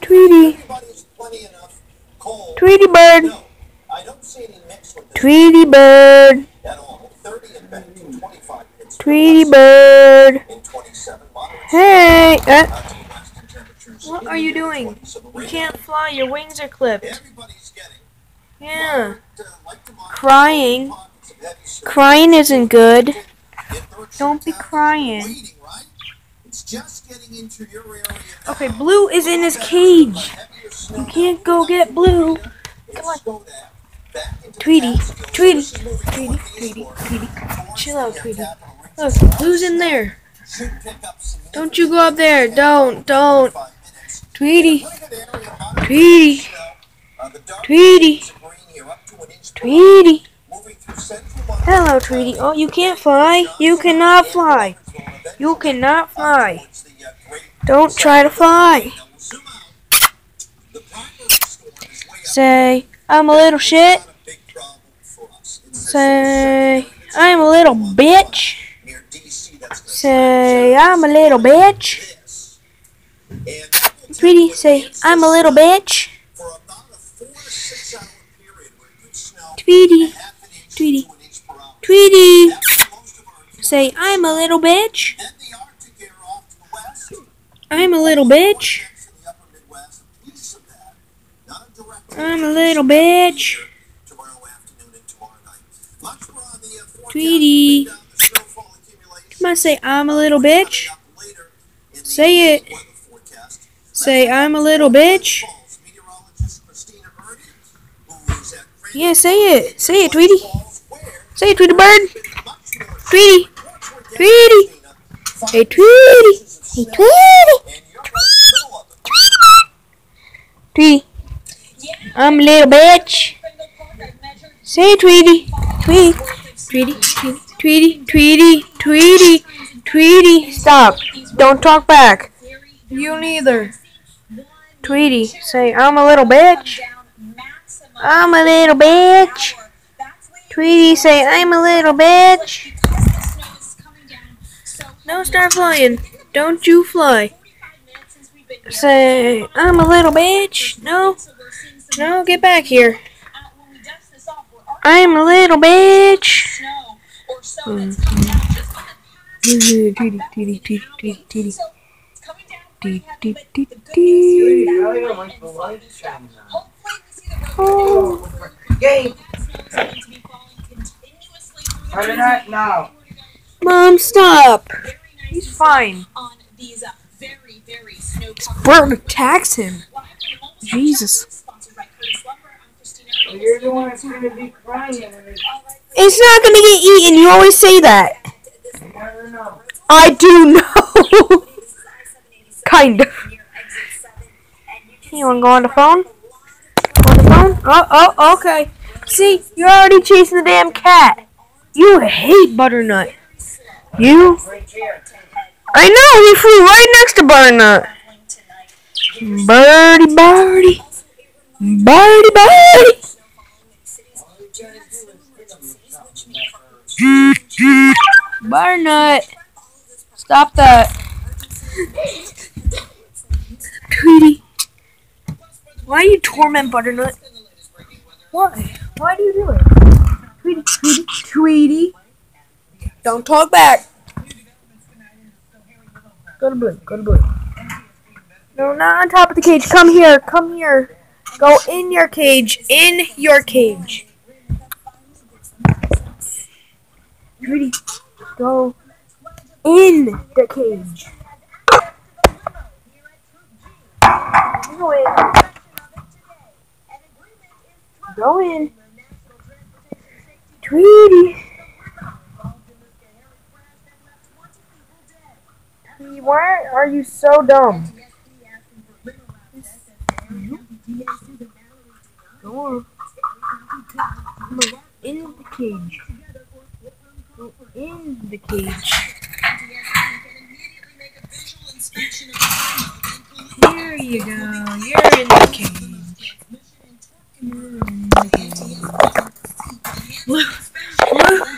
Tweety. Tweety bird. Tweety bird. Tweety bird. Hey. Uh, what are you doing? You can't fly. Your wings are clipped. Yeah. Crying. Crying isn't good. Don't be crying. Okay, Blue is in his cage. You can't go get Blue. Come on. Tweety, Tweety, Tweety, Tweety, Tweety. Chill out, Tweety. Look, Blue's in there. Don't you go up there. Don't, don't. Tweety, Tweety, Tweety, Tweety. Hello, Tweety. Oh, you can't fly. You cannot fly. You cannot fly. Don't try to fly. Say, I'm a little shit. Say, I'm a little bitch. Say, I'm a little bitch. Tweety, say, I'm a little bitch. Tweety, Tweety, Tweety. Say, I'm a little bitch. I'm a little bitch. I'm a little bitch. Tweety. Come on, say, I'm a little bitch. Say it. Say, I'm a little bitch. Yeah, say it. Say it, Tweety. Say it, Tweety Bird. Tweety. Tweety. Hey, Tweety. Hey, Tweety. Tweety. I'm a little bitch. Say Tweety. Tweety. Tweety. Tweety. Tweety. Tweety. Tweety. Stop. Don't talk back. You neither. Tweety. Say, I'm a little bitch. I'm a little bitch. Tweety, say, I'm a little bitch. No, start flying. Don't you fly. Say, I'm a little bitch. No, no, get back here. I'm a little bitch. Oh. Game. Turn it now. Mom, stop. He's fine. Bert attacks him. Jesus. Well, you're the one that's gonna be crying. it's- It's not gonna get eaten. You always say that. You. I do know. kind of. You wanna go on the phone? On the phone? Oh, oh, okay. See, you're already chasing the damn cat. You hate Butternut. You? I know, he flew right next to Butternut. Birdie, birdie. Birdie, birdie. Butternut. Stop that. Tweety. Why you torment Butternut? Why? Why do you do it? Tweety, Tweety, Tweety. Don't talk back. Go to blue. Go to blue. No, not on top of the cage. Come here. Come here. Go in your cage. In your cage. Tweety, go in the cage. Go in. Go in. Tweety. why are you so dumb? Go on. Look, in the cage. Go in the cage. Here you go. You're in the cage. In. Look. Look.